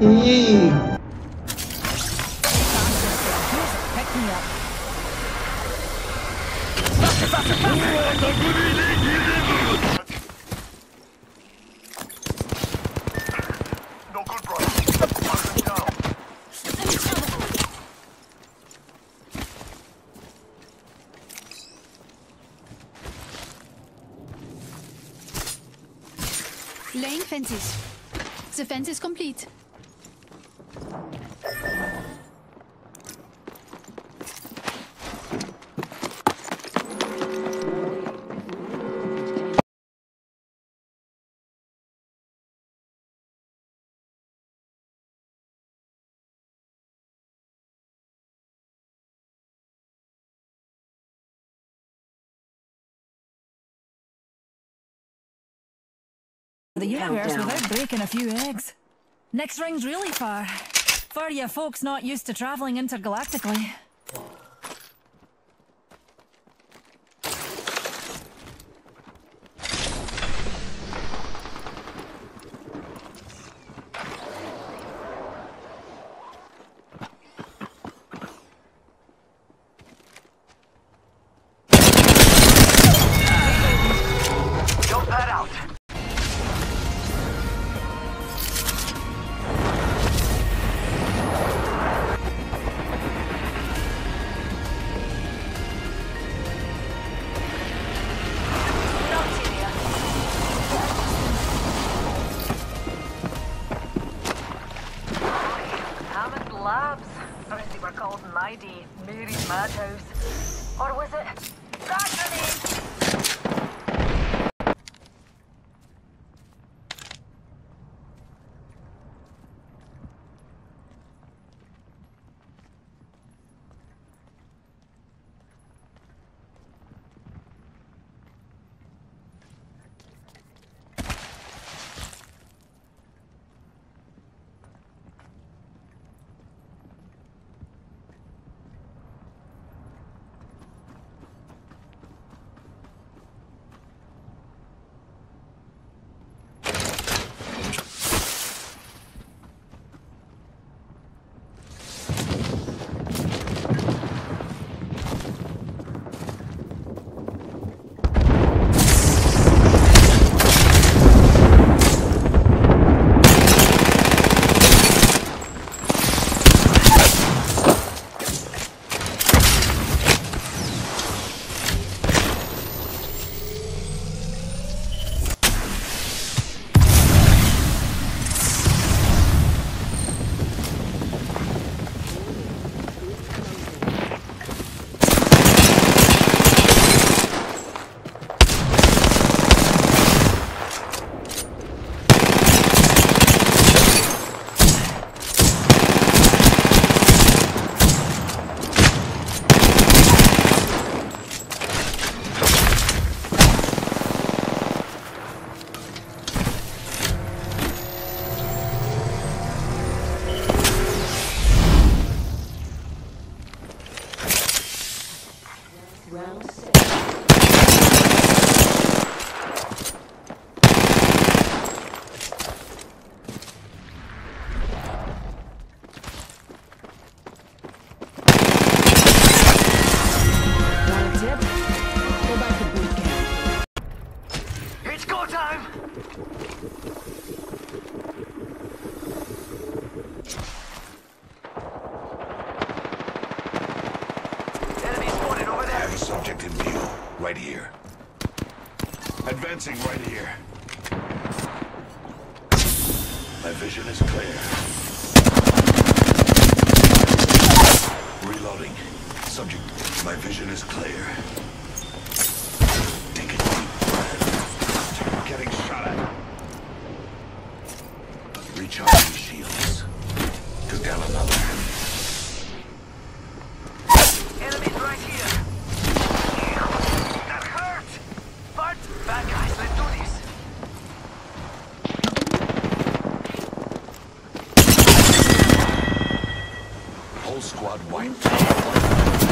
Laying fences. The fence is complete. The universe without breaking a few eggs. Next ring's really far. For you folks not used to travelling intergalactically. In my Mary's Madhouse. Or was it? Camp. It's go time. View, right here. Advancing right here. My vision is clear. Reloading. Subject, my vision is clear. Squad wiped.